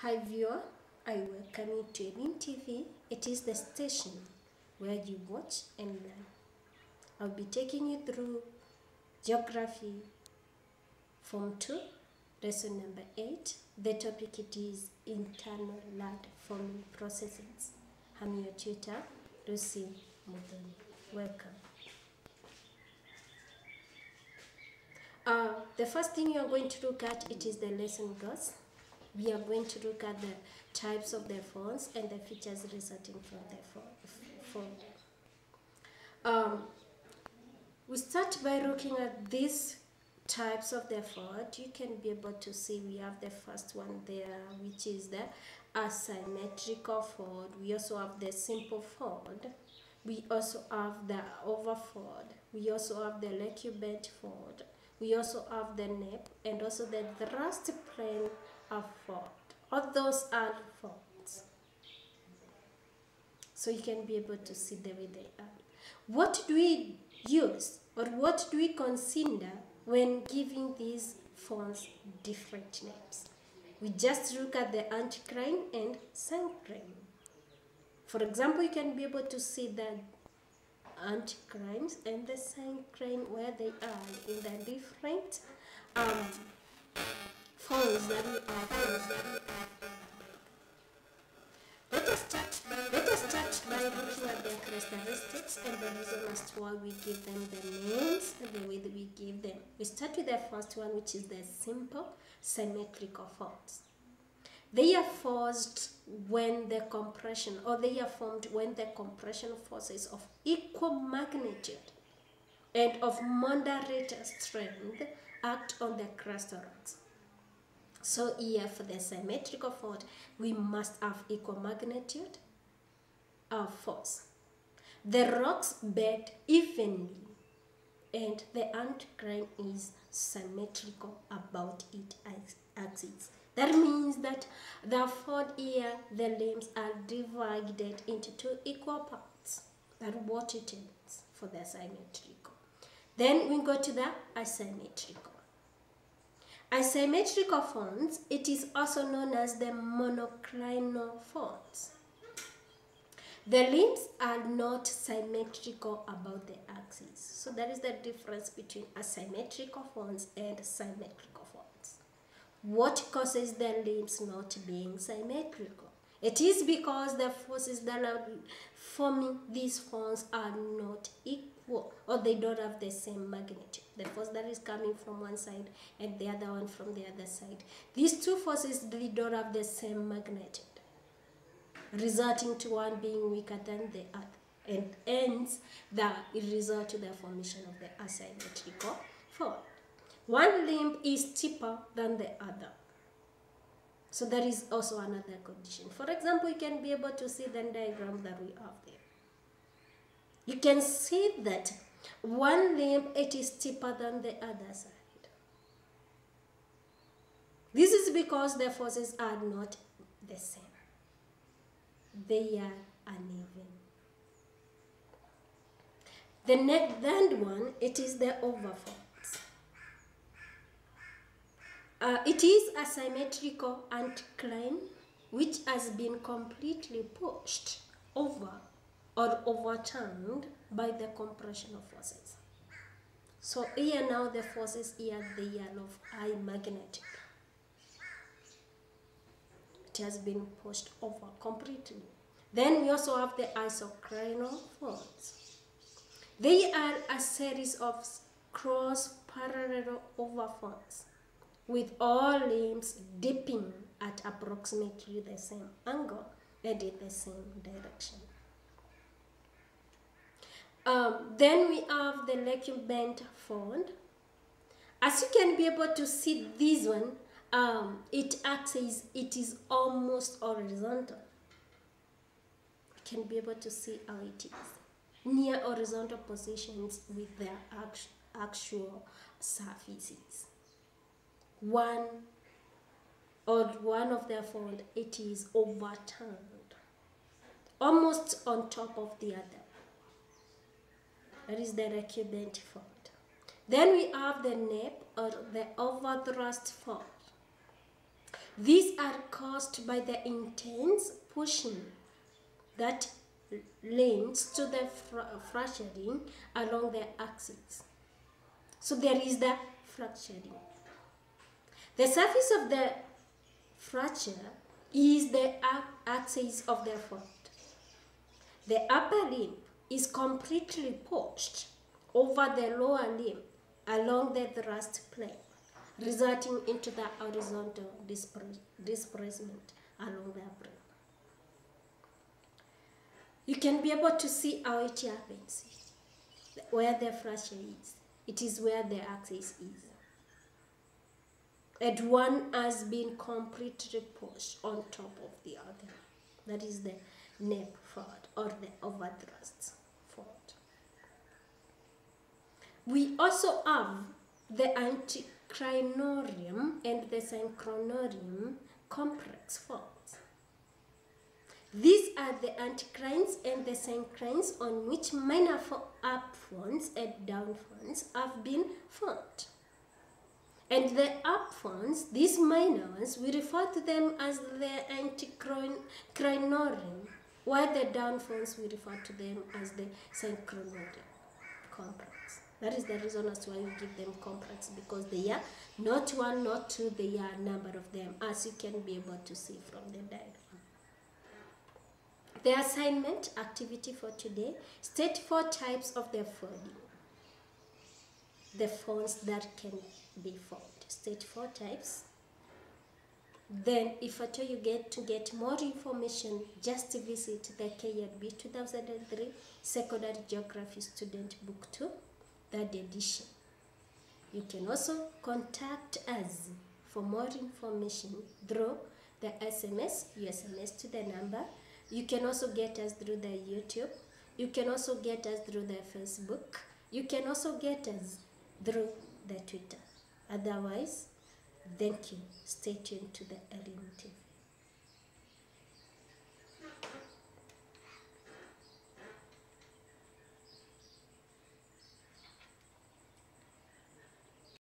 Hi viewer, I welcome you to Elimu TV. It is the station where you watch and learn. I'll be taking you through Geography Form 2, lesson number 8. The topic it is internal land forming processes. I'm your tutor, Lucy Mudoni. Welcome. Uh, the first thing you are going to look at it is the lesson goals. We are going to look at the types of the folds and the features resulting from the fold. Um, we start by looking at these types of the fold. You can be able to see we have the first one there, which is the asymmetrical fold. We also have the simple fold. We also have the overfold. We also have the recumbent fold. We also have the nappe and also the thrust plane of fold. All those are faults. So you can be able to see the way they are. What do we use or what do we consider when giving these folds different names? We just look at the anticline and syncline. For example, you can be able to see the anticlines and the syncline where they are in the different um, characteristics and the reason as to why we give them the names the way that we give them. We start with the first one, which is the simple symmetrical faults. They are forced when the compression, or they are formed when the compression forces of equal magnitude and of moderate strength act on the crustal rocks. So here for the symmetrical fault, we must have equal magnitude of force. The rocks bed evenly and the anticline is symmetrical about its axis. That means that the fold here, the limbs are divided into two equal parts. That's what it is for the symmetrical. Then we go to the asymmetrical. Asymmetrical folds, it is also known as the monoclinal folds. The limbs are not symmetrical about the axis. So that is the difference between asymmetrical folds and symmetrical folds. What causes the limbs not being symmetrical? It is because the forces that are forming these folds are not equal or they don't have the same magnitude. The force that is coming from one side and the other one from the other side. These two forces they don't have the same magnitude, resulting to one being weaker than the other. And hence, that it results to the formation of the asymmetrical fold. One limb is steeper than the other. So that is also another condition. For example, you can be able to see the diagram that we have there. You can see that one limb it is steeper than the other side. This is because the forces are not the same. They are uneven. The next one, it is the overfolds. Uh, it is a symmetrical anticline which has been completely pushed over or overturned by the compression of forces. So here now the forces here they are of high magnitude. It has been pushed over completely. Then we also have the isoclinal folds. They are a series of cross parallel over overfolds with all limbs dipping at approximately the same angle and in the same direction. Um, then we have the recumbent fold. As you can be able to see this one, um, it acts as it is almost horizontal. You can be able to see how it is near horizontal positions with their act actual surfaces. One or one of their fold, it is overturned, almost on top of the other. That is the recumbent fold. Then we have the nappe or the overthrust fold. These are caused by the intense pushing that leads to the fr- fracturing along the axis. So there is the fracturing. The surface of the fracture is the axis of the fault. The upper limb is completely pushed over the lower limb along the thrust plane, resulting into the horizontal displacement along the brain. You can be able to see how it happens, where the fracture is. It is where the axis is. And one has been completely pushed on top of the other. That is the neck fault or the overthrust fault. We also have the anticlinorium and the synclinorium complex faults. These are the anticlines and the synclines on which minor fo- up folds and down folds have been formed. And the up phones, these minor ones, we refer to them as the anticlinorium, while the down folds, we refer to them as the synclinorium complex. That is the reason as why we give them complex because they are not one, not two, they are a number of them, as you can be able to see from the diagram. The assignment activity for today state four types of the folding. The folds that can be found. State four types. Then, if at all you get to get more information, just visit the KLB 2003 Secondary Geography Student Book 2, third edition. You can also contact us for more information through the SMS, you SMS to the number. You can also get us through the YouTube. You can also get us through the Facebook. You can also get us through the Twitter. Otherwise, thank you. Stay tuned to the TV.